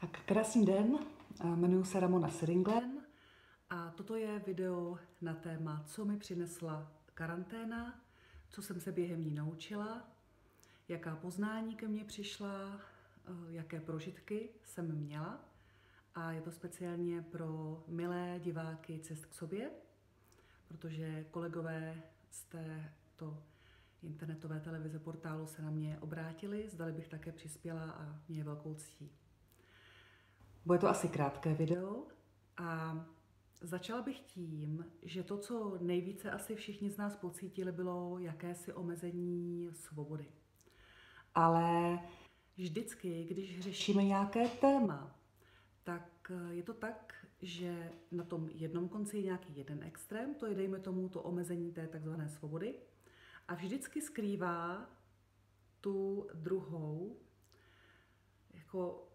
Tak krásný den, jmenuji se Ramona Seringlen a toto je video na téma, co mi přinesla karanténa, co jsem se během ní naučila, jaká poznání ke mně přišla, eh, jaké prožitky jsem měla. A je to speciálně pro milé diváky Cest k sobě, protože kolegové z této internetové televize portálu se na mě obrátili, zdali bych také přispěla a mě je velkou ctí. Bude to asi krátké video a začala bych tím, že to, co nejvíce asi všichni z nás pocítili, bylo jakési omezení svobody. Ale vždycky, když řešíme nějaké téma, tak je to tak, že na tom jednom konci je nějaký jeden extrém, to je dejme tomu to omezení té takzvané svobody, a vždycky skrývá tu druhou jako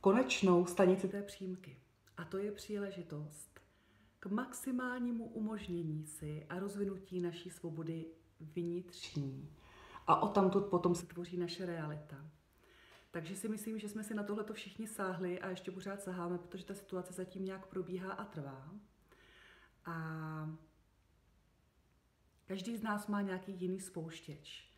konečnou stanici té přímky. A to je příležitost k maximálnímu umožnění si a rozvinutí naší svobody vnitřní. A o tamtud potom se tvoří naše realita. Takže si myslím, že jsme si na tohleto všichni sáhli a ještě pořád saháme, protože ta situace zatím nějak probíhá a trvá. A každý z nás má nějaký jiný spouštěč.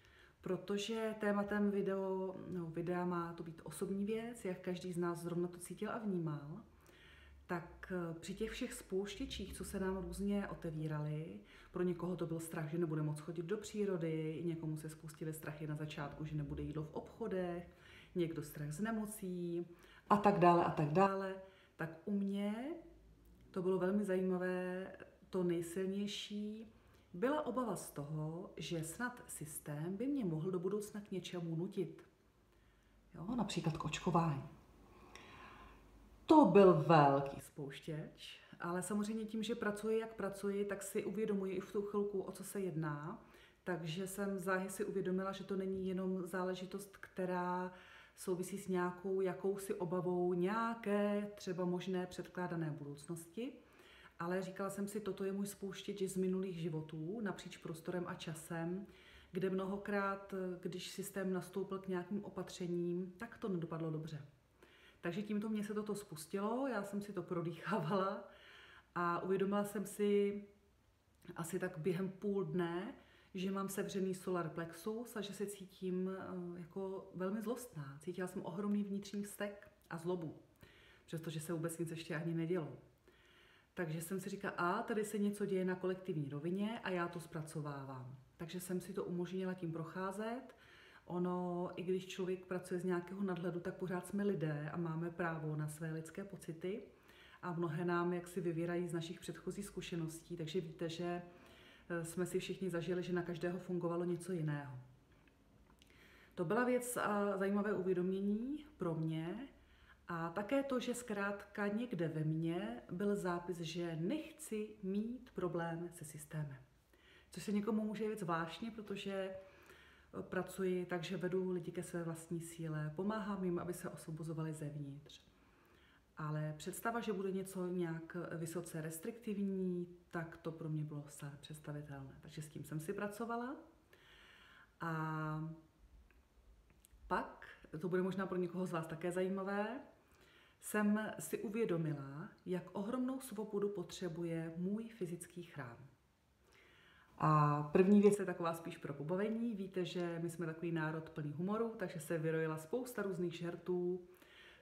Protože tématem video, no, videa má to být osobní věc, jak každý z nás zrovna to cítil a vnímal, tak eh, při těch všech spouštěčích, co se nám různě otevíraly, pro někoho to byl strach, že nebude moc chodit do přírody, někomu se spustily strachy na začátku, že nebude jídlo v obchodech, někdo strach z nemocí a tak dále a tak dále, tak u mě to bylo velmi zajímavé, to nejsilnější, byla obava z toho, že snad systém by mě mohl do budoucna k něčemu nutit. Jo, například k očkování. To byl velký spouštěč, ale samozřejmě tím, že pracuji, jak pracuji, tak si uvědomuji i v tu chvilku, o co se jedná. Takže jsem záhy si uvědomila, že to není jenom záležitost, která souvisí s nějakou jakousi obavou nějaké třeba možné předkládané budoucnosti, ale říkala jsem si, toto je můj spouštěč z minulých životů, napříč prostorem a časem, kde mnohokrát, když systém nastoupil k nějakým opatřením, tak to nedopadlo dobře. Takže tímto mě se toto spustilo, já jsem si to prodýchávala a uvědomila jsem si asi tak během půl dne, že mám sevřený solar plexus a že se cítím eh, jako velmi zlostná. Cítila jsem ohromný vnitřní vztek a zlobu, přestože se vůbec nic ještě ani nedělo. Takže jsem si říkala, a tady se něco děje na kolektivní rovině a já to zpracovávám. Takže jsem si to umožnila tím procházet. Ono, i když člověk pracuje z nějakého nadhledu, tak pořád jsme lidé a máme právo na své lidské pocity. A mnohé nám jak si vyvírají z našich předchozích zkušeností, takže víte, že eh, jsme si všichni zažili, že na každého fungovalo něco jiného. To byla věc a zajímavé uvědomění pro mě, a také to, že zkrátka někde ve mně byl zápis, že nechci mít problém se systémem. Což se někomu může jít zvláštně, protože eh, pracuji tak, že vedu lidi ke své vlastní síle, pomáhám jim, aby se osvobozovali zevnitř. Ale představa, že bude něco nějak vysoce restriktivní, tak to pro mě bylo představitelné. Takže s tím jsem si pracovala. A pak, to bude možná pro někoho z vás také zajímavé, jsem si uvědomila, jak ohromnou svobodu potřebuje můj fyzický chrám. A první věc je taková spíš pro pobavení. Víte, že my jsme takový národ plný humoru, takže se vyrojila spousta různých žertů,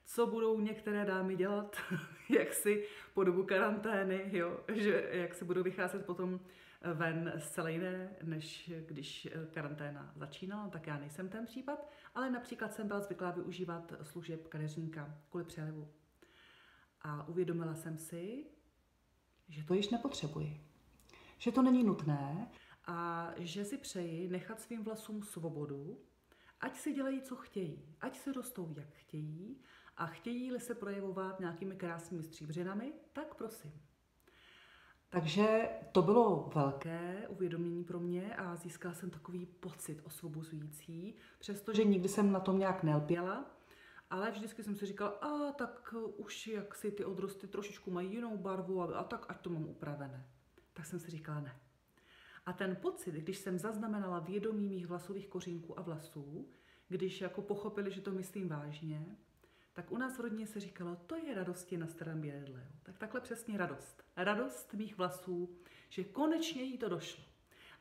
co budou některé dámy dělat, jak si po dobu karantény, jo, že jak si budou vycházet potom ven zcela jiné, než když karanténa začínala, tak já nejsem ten případ, ale například jsem byla zvyklá využívat služeb kadeřníka kvůli přelivu. A uvědomila jsem si, že to již nepotřebuji, že to není nutné a že si přeji nechat svým vlasům svobodu, ať si dělají, co chtějí, ať se rostou, jak chtějí a chtějí-li se projevovat nějakými krásnými stříbřinami, tak prosím. Takže to bylo velké uvědomění pro mě a získala jsem takový pocit osvobozující, přestože nikdy jsem na tom nějak nelpěla, ale vždycky jsem si říkala, a tak už jak si ty odrosty trošičku mají jinou barvu a, a tak ať to mám upravené. Tak jsem si říkala ne. A ten pocit, když jsem zaznamenala vědomí mých vlasových kořínků a vlasů, když jako pochopili, že to myslím vážně, tak u nás v rodině se říkalo, to je radosti na starém bědle. Tak takhle přesně radost. Radost mých vlasů, že konečně jí to došlo.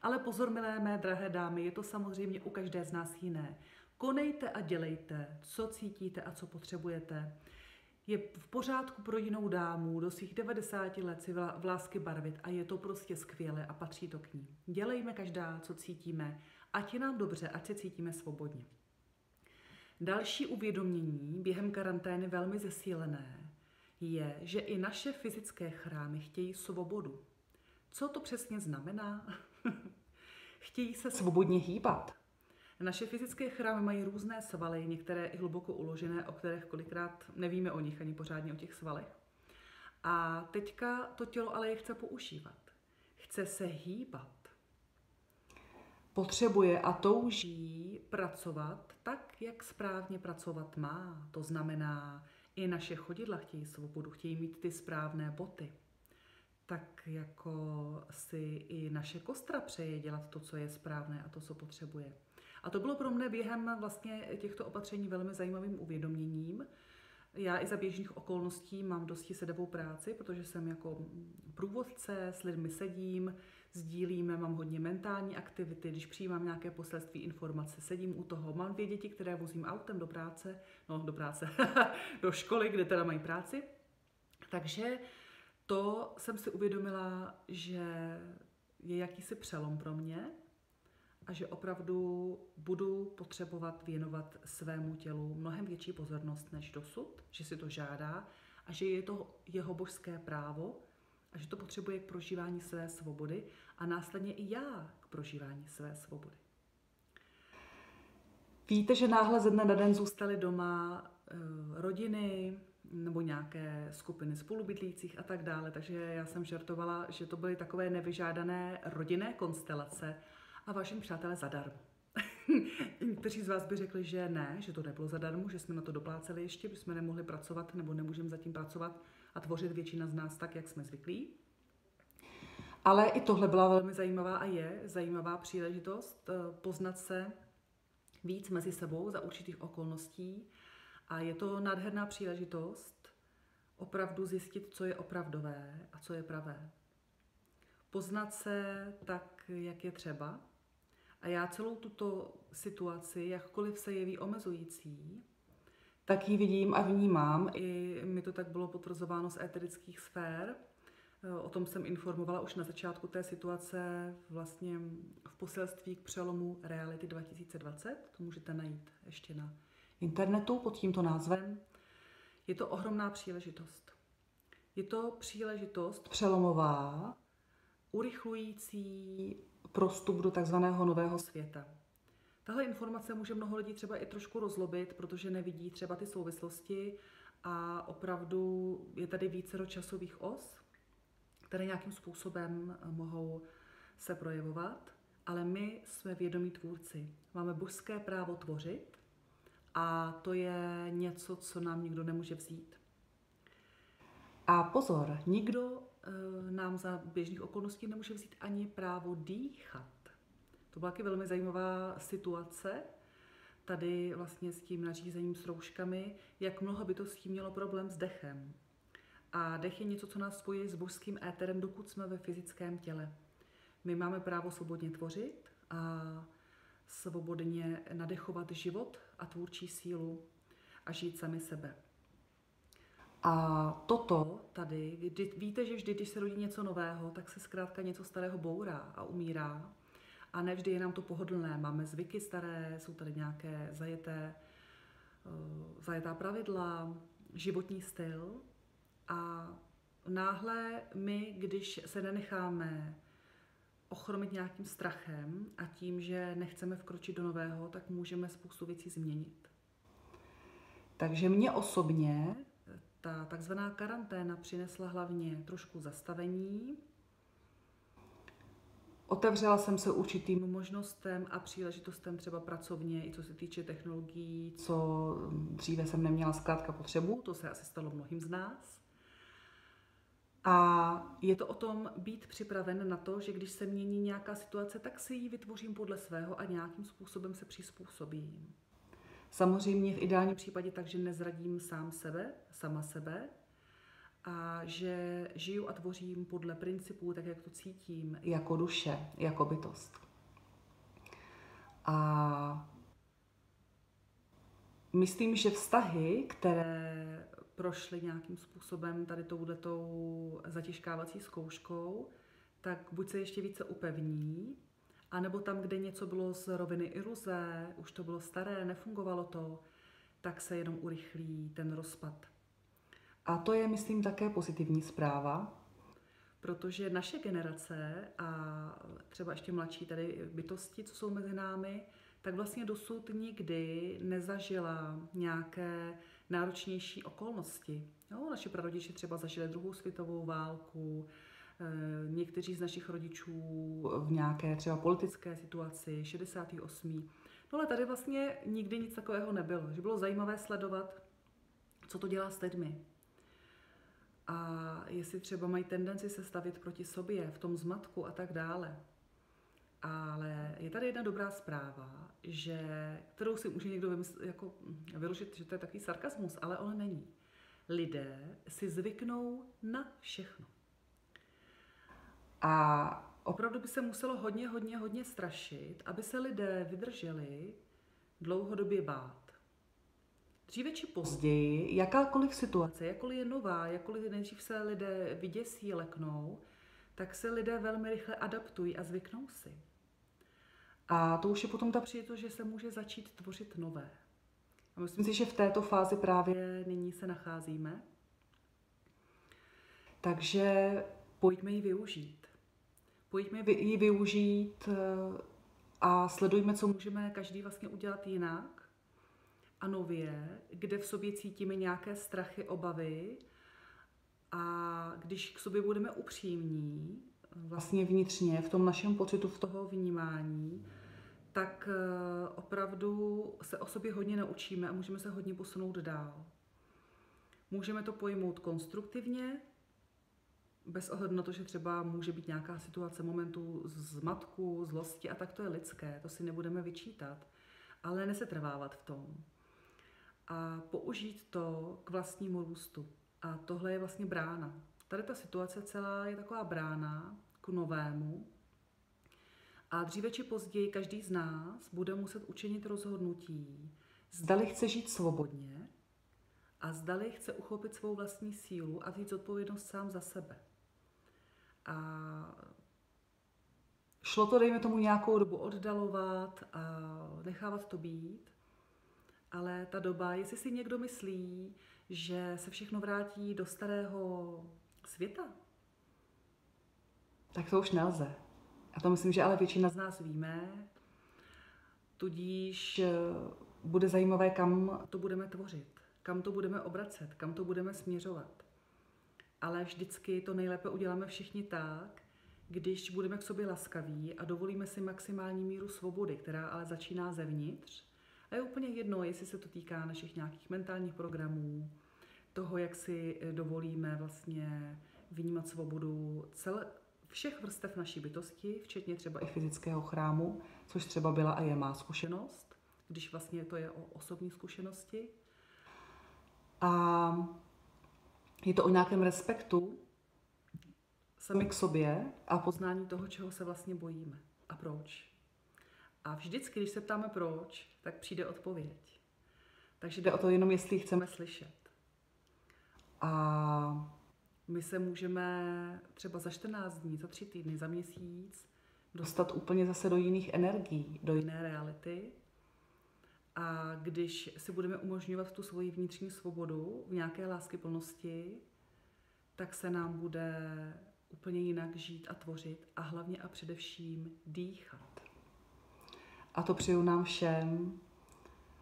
Ale pozor, milé mé drahé dámy, je to samozřejmě u každé z nás jiné. Konejte a dělejte, co cítíte a co potřebujete. Je v pořádku pro jinou dámu do svých 90 let si vlásky barvit a je to prostě skvělé a patří to k ní. Dělejme každá, co cítíme, ať je nám dobře, ať se cítíme svobodně. Další uvědomění během karantény velmi zesílené je, že i naše fyzické chrámy chtějí svobodu. Co to přesně znamená? chtějí se svobodně hýbat. Naše fyzické chrámy mají různé svaly, některé i hluboko uložené, o kterých kolikrát nevíme o nich ani pořádně o těch svalech. A teďka to tělo ale je chce používat. Chce se hýbat. Potřebuje a touží pracovat tak, jak správně pracovat má. To znamená, i naše chodidla chtějí svobodu, chtějí mít ty správné boty. Tak jako si i naše kostra přeje dělat to, co je správné a to, co potřebuje. A to bylo pro mne během vlastně těchto opatření velmi zajímavým uvědoměním. Já i za běžných okolností mám dosti sedavou práci, protože jsem jako průvodce, s lidmi sedím, sdílíme, mám hodně mentální aktivity, když přijímám nějaké poselství, informace, sedím u toho. Mám dvě děti, které vozím autem do práce, no do práce, do školy, kde teda mají práci. Takže to jsem si uvědomila, že je jakýsi přelom pro mě a že opravdu budu potřebovat věnovat svému tělu mnohem větší pozornost než dosud, že si to žádá a že je to jeho božské právo a že to potřebuje k prožívání své svobody a následně i já k prožívání své svobody. Víte, že náhle ze dne na den zůstaly doma e, rodiny nebo nějaké skupiny spolubydlících a tak dále, takže já jsem žartovala, že to byly takové nevyžádané rodinné konstelace a vašim přátelé zadarmo. Někteří z vás by řekli, že ne, že to nebylo zadarmo, že jsme na to dopláceli ještě, že jsme nemohli pracovat nebo nemůžeme zatím pracovat a tvořit většina z nás tak, jak jsme zvyklí. Ale i tohle byla velmi zajímavá a je zajímavá příležitost eh, poznat se víc mezi sebou za určitých okolností a je to nádherná příležitost opravdu zjistit, co je opravdové a co je pravé. Poznat se tak, jak je třeba. A já celou tuto situaci, jakkoliv se jeví omezující, tak ji vidím a vnímám. I mi to tak bylo potvrzováno z éterických sfér. O tom jsem informovala už na začátku té situace vlastně v poselství k přelomu Reality 2020. To můžete najít ještě na internetu pod tímto názvem. Je to ohromná příležitost. Je to příležitost přelomová, urychlující prostup do takzvaného nového světa. Tahle informace může mnoho lidí třeba i trošku rozlobit, protože nevidí třeba ty souvislosti a opravdu je tady více časových os, které nějakým způsobem eh, mohou se projevovat, ale my jsme vědomí tvůrci. Máme božské právo tvořit a to je něco, co nám nikdo nemůže vzít. A pozor, nikdo e, nám za běžných okolností nemůže vzít ani právo dýchat. To byla taky velmi zajímavá situace, tady vlastně s tím nařízením s rouškami, jak mnoho bytostí mělo problém s dechem. A dech je něco, co nás spojí s božským éterem, dokud jsme ve fyzickém těle. My máme právo svobodně tvořit a svobodně nadechovat život a tvůrčí sílu a žít sami sebe. A toto tady, kdy, víte, že vždy, když se rodí něco nového, tak se zkrátka něco starého bourá a umírá. A ne vždy je nám to pohodlné. Máme zvyky staré, jsou tady nějaké zajeté, uh, zajetá pravidla, životní styl. A náhle my, když se nenecháme ochromit nějakým strachem a tím, že nechceme vkročit do nového, tak můžeme spoustu věcí změnit. Takže mě osobně ta takzvaná karanténa přinesla hlavně trošku zastavení. Otevřela jsem se určitým možnostem a příležitostem třeba pracovně, i co se týče technologií, co dříve jsem neměla zkrátka potřebu, to se asi stalo mnohým z nás. A je to o tom být připraven na to, že když se mění nějaká situace, tak si ji vytvořím podle svého a nějakým způsobem se přizpůsobím. Samozřejmě v ideálním případě tak, že nezradím sám sebe, sama sebe, a že žiju a tvořím podle principů, tak jak to cítím, jako duše, jako bytost. A myslím, že vztahy, které prošly nějakým způsobem tady touhletou zatěžkávací zkouškou, tak buď se ještě více upevní, anebo tam, kde něco bylo z roviny iluze, už to bylo staré, nefungovalo to, tak se jenom urychlí ten rozpad. A to je, myslím, také pozitivní zpráva, protože naše generace a třeba ještě mladší tady bytosti, co jsou mezi námi, tak vlastně dosud nikdy nezažila nějaké náročnější okolnosti. Jo, naši prarodiče třeba zažili druhou světovou válku, eh, někteří z našich rodičů v nějaké třeba politické situaci, 68. No ale tady vlastně nikdy nic takového nebylo. Že bylo zajímavé sledovat, co to dělá s lidmi. A jestli třeba mají tendenci se stavit proti sobě v tom zmatku a tak dále. Ale je tady jedna dobrá zpráva, že, kterou si může někdo vymysl, jako vyložit, že to je takový sarkasmus, ale on není. Lidé si zvyknou na všechno. A opravdu by se muselo hodně, hodně, hodně strašit, aby se lidé vydrželi dlouhodobě bát. Dříve či později, jakákoliv situace, jakkoliv je nová, jakkoliv nejdřív se lidé vyděsí, leknou, tak se lidé velmi rychle adaptují a zvyknou si. A to už je potom ta příležitost, že se může začít tvořit nové. A myslím si, že v této fázi právě nyní se nacházíme. Takže pojďme ji využít. Pojďme ji využít eh, a sledujme, co můžeme každý vlastně udělat jinak a nově, kde v sobě cítíme nějaké strachy, obavy a když k sobě budeme upřímní, vlastně vnitřně, v tom našem pocitu, v toho vnímání, tak eh, opravdu se o sobě hodně naučíme a můžeme se hodně posunout dál. Můžeme to pojmout konstruktivně, bez ohledu na to, že třeba může být nějaká situace momentu zmatku, zlosti a tak to je lidské, to si nebudeme vyčítat, ale nesetrvávat v tom. A použít to k vlastnímu růstu. A tohle je vlastně brána. Tady ta situace celá je taková brána k novému, a dříve či později každý z nás bude muset učinit rozhodnutí, zdali chce žít svobodně a zdali chce uchopit svou vlastní sílu a vzít zodpovědnost sám za sebe. A šlo to, dejme tomu, nějakou dobu oddalovat a nechávat to být, ale ta doba, jestli si někdo myslí, že se všechno vrátí do starého světa, tak to už nelze. A to myslím, že ale většina z nás víme. Tudíž bude zajímavé, kam to budeme tvořit, kam to budeme obracet, kam to budeme směřovat. Ale vždycky to nejlépe uděláme všichni tak, když budeme k sobě laskaví a dovolíme si maximální míru svobody, která ale začíná zevnitř. A je úplně jedno, jestli se to týká našich nějakých mentálních programů, toho, jak si eh, dovolíme vlastně vnímat svobodu celé, všech vrstev naší bytosti, včetně třeba i fyzického chrámu, což třeba byla a je má zkušenost, když vlastně to je o osobní zkušenosti. A je to o nějakém respektu sami k sobě a poznání toho, čeho se vlastně bojíme a proč. A vždycky, když se ptáme proč, tak přijde odpověď. Takže jde o to jenom, jestli chceme slyšet. A my se můžeme třeba za 14 dní, za tři týdny, za měsíc dostat úplně zase do jiných energií, do jiné reality. A když si budeme umožňovat tu svoji vnitřní svobodu v nějaké lásky plnosti, tak se nám bude úplně jinak žít a tvořit a hlavně a především dýchat. A to přeju nám všem.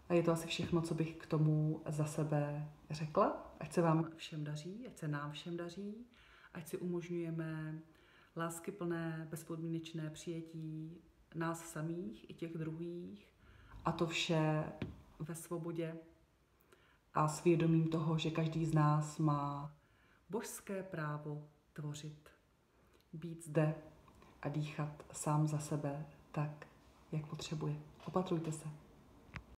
A je to asi všechno, co bych k tomu za sebe řekla. Ať se vám všem daří, ať se nám všem daří, ať si umožňujeme láskyplné, bezpodmínečné přijetí nás samých i těch druhých. A to vše ve svobodě a svědomím toho, že každý z nás má božské právo tvořit, být zde a dýchat sám za sebe tak, jak potřebuje. Opatrujte se.